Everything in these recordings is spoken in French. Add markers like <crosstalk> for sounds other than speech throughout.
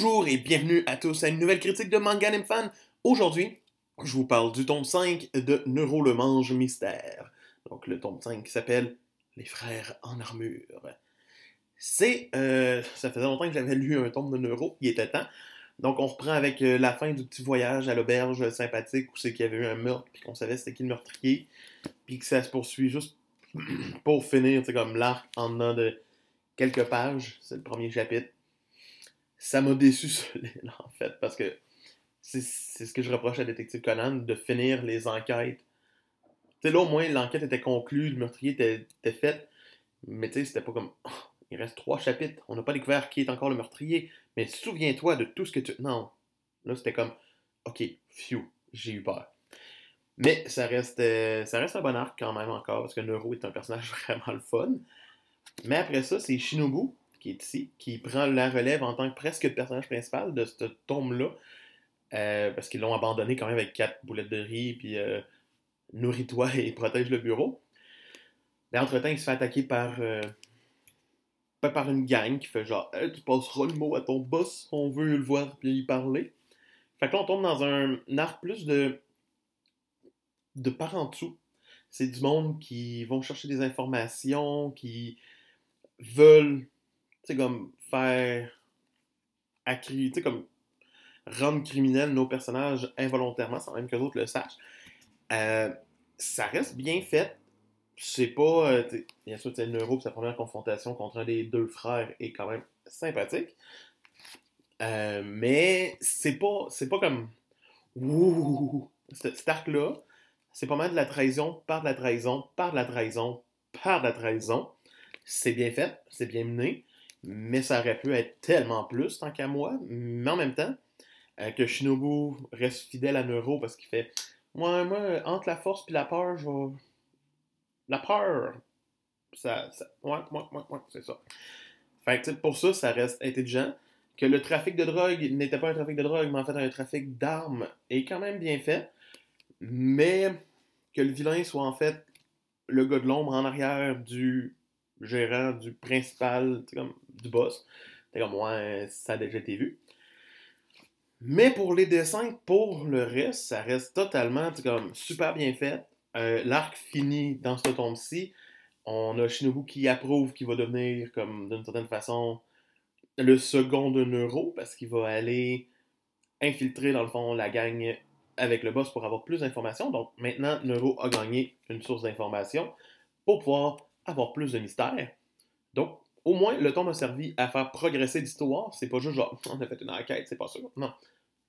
Bonjour et bienvenue à tous à une nouvelle critique de Manga Fan. Aujourd'hui, je vous parle du tome 5 de Neuro le Mange Mystère. Donc le tome 5 qui s'appelle Les Frères en Armure. C'est... Euh, ça faisait longtemps que j'avais lu un tome de Neuro, il était temps. Donc on reprend avec euh, la fin du petit voyage à l'auberge sympathique où c'est qu'il y avait eu un meurtre, puis qu'on savait c'était qui le meurtrier, puis que ça se poursuit juste <clears throat> pour finir, c'est comme l'arc en dedans de quelques pages, c'est le premier chapitre ça m'a déçu, <laughs> là, en fait, parce que c'est ce que je reproche à Détective Conan, de finir les enquêtes. Tu sais, là, au moins, l'enquête était conclue, le meurtrier était, fait, mais tu sais, c'était pas comme. Oh, il reste trois chapitres, on n'a pas découvert qui est encore le meurtrier, mais souviens-toi de tout ce que tu. Non. Là, c'était comme. Ok, phew, j'ai eu peur. Mais ça reste, euh, ça reste un bon arc quand même encore, parce que Neuro est un personnage <laughs> vraiment le fun. Mais après ça, c'est Shinobu, qui est ici, qui prend la relève en tant que presque personnage principal de ce tome-là. Euh, parce qu'ils l'ont abandonné quand même avec quatre boulettes de riz, puis euh, nourris-toi <laughs> et protège le bureau. Mais entre-temps, il se fait attaquer par, euh, par une gang qui fait genre Tu passeras le mot à ton boss, on veut le voir puis y parler. Fait que là, on tombe dans un arc plus de, de par en dessous. C'est du monde qui vont chercher des informations, qui veulent c'est comme faire tu sais, comme rendre criminels nos personnages involontairement sans même que d'autres le sachent. Euh, ça reste bien fait. C'est pas. Euh, bien sûr, c'est Neuro, sa première confrontation contre un des deux frères est quand même sympathique. Euh, mais c'est pas. C'est pas comme. Ouh! Cet arc-là, c'est pas mal de la trahison, par de la trahison, par de la trahison, par de la trahison. C'est bien fait, c'est bien mené mais ça aurait pu être tellement plus tant qu'à moi. Mais en même temps, euh, que Shinobu reste fidèle à Neuro parce qu'il fait Moi, moi, entre la force et la peur, je vais. La peur! Ça. ça... Ouais, ouais, ouais, c'est ça. Fait que pour ça, ça reste intelligent. Que le trafic de drogue n'était pas un trafic de drogue, mais en fait un trafic d'armes est quand même bien fait. Mais que le vilain soit en fait le gars de l'ombre en arrière du gérant, du principal, comme, du boss. C'est comme, moi, ça a déjà été vu. Mais pour les dessins, pour le reste, ça reste totalement comme super bien fait. Euh, l'arc finit dans ce tome-ci. On a Shinobu qui approuve qu'il va devenir, comme d'une certaine façon, le second de Neuro, parce qu'il va aller infiltrer, dans le fond, la gang avec le boss pour avoir plus d'informations. Donc maintenant, Neuro a gagné une source d'informations pour pouvoir avoir plus de mystère. Donc, au moins, le temps m'a servi à faire progresser l'histoire. C'est pas juste genre, <laughs> on a fait une enquête, c'est pas sûr. Non.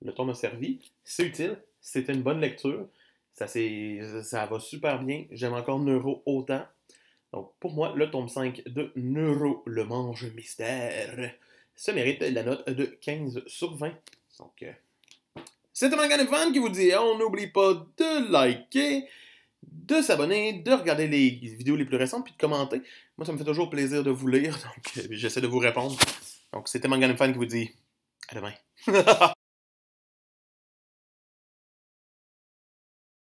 Le temps m'a servi. C'est utile. C'était une bonne lecture. Ça, ça va super bien. J'aime encore Neuro autant. Donc, pour moi, le tome 5 de Neuro, le mange mystère, ça mérite la note de 15 sur 20. Donc, euh, c'était Fan qui vous dit on n'oublie pas de liker, de s'abonner, de regarder les vidéos les plus récentes, puis de commenter. Moi, ça me fait toujours plaisir de vous lire, <laughs> donc euh, j'essaie de vous répondre. Donc, c'était Mangan Fan qui vous dit à demain. <laughs>